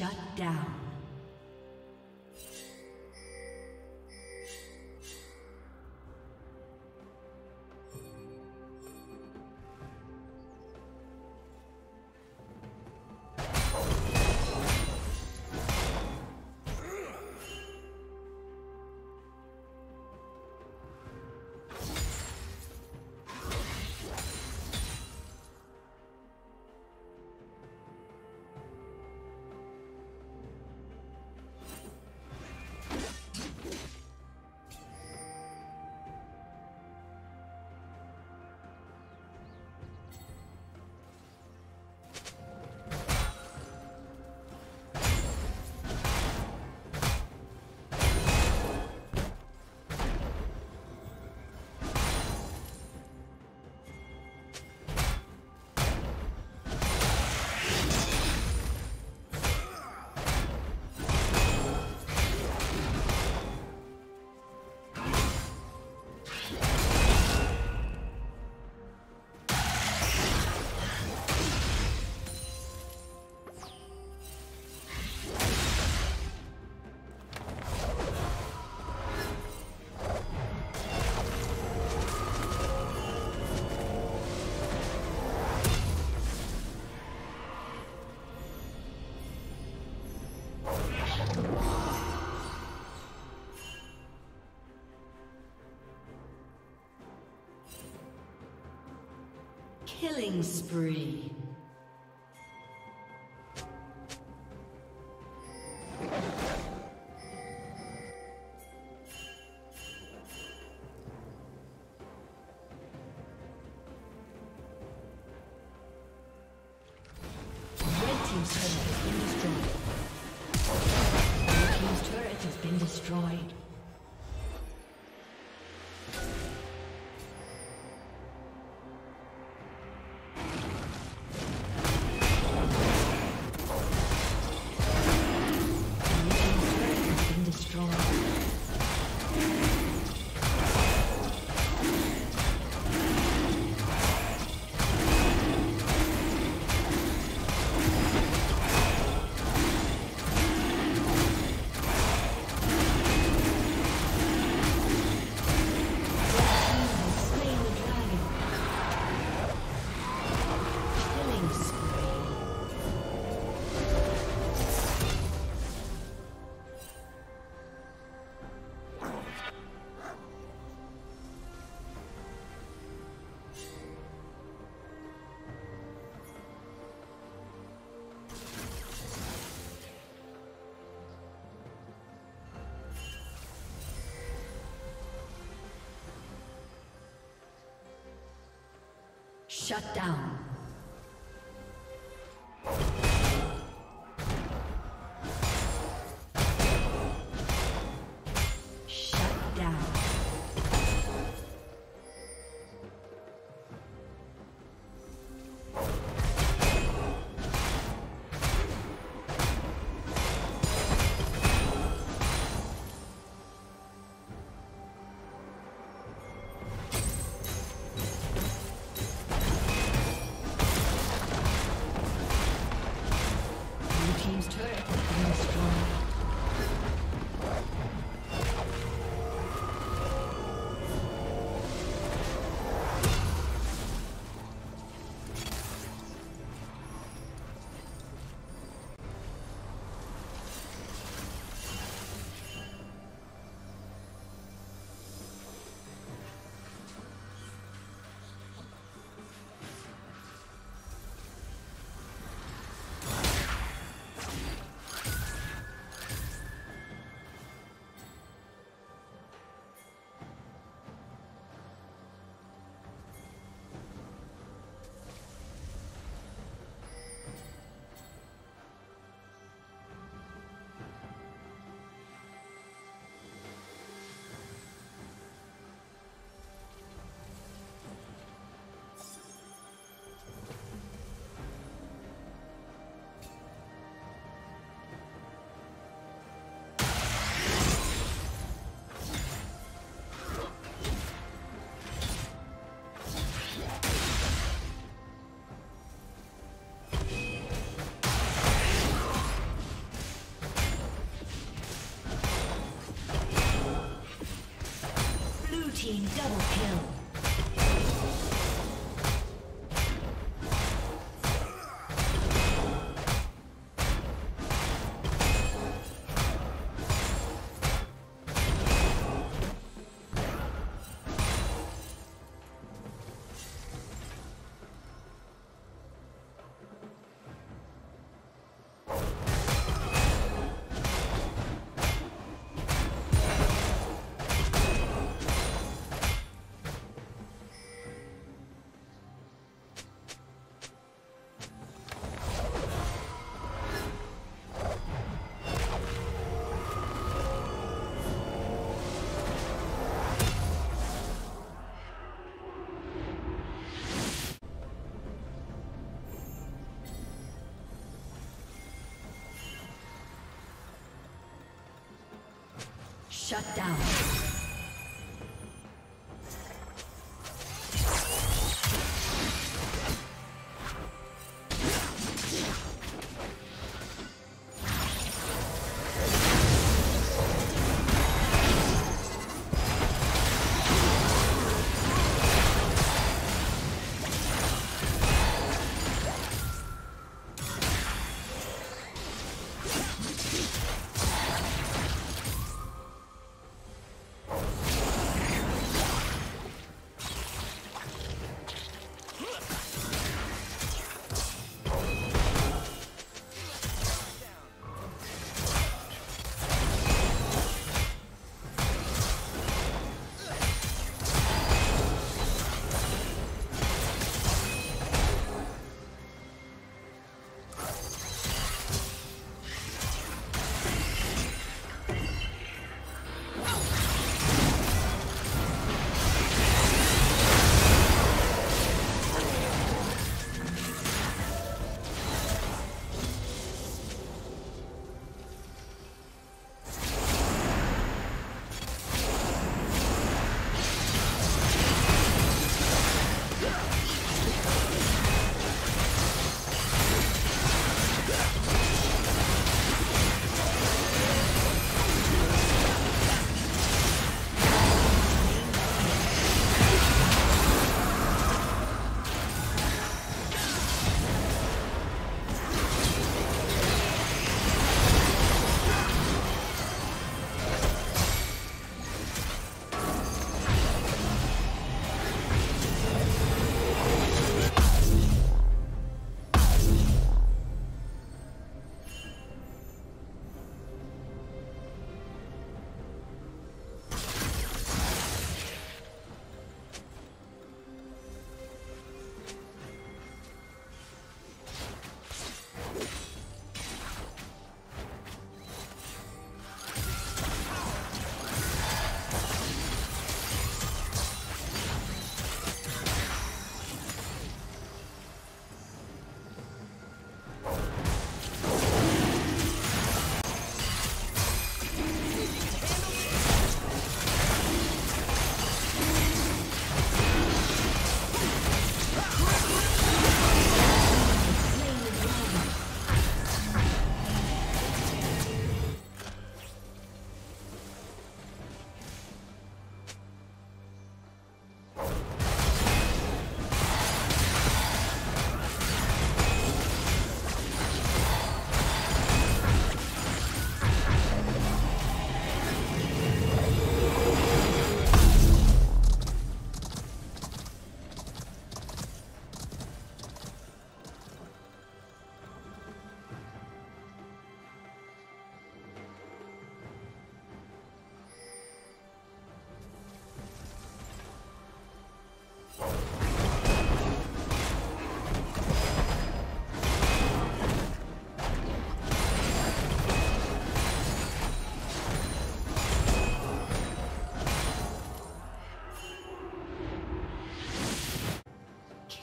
Shut down. Killing spree. Shut down. Double kill. Shut down.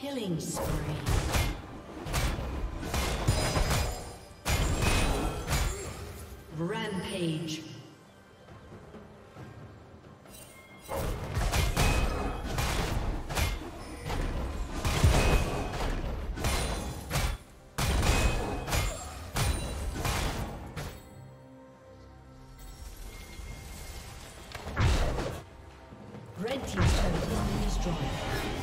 Killing spree. Rampage. Red Team's turret has been destroyed.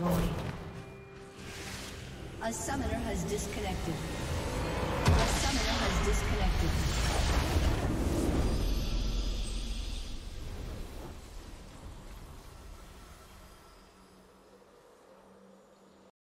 Destroyed. A summoner has disconnected.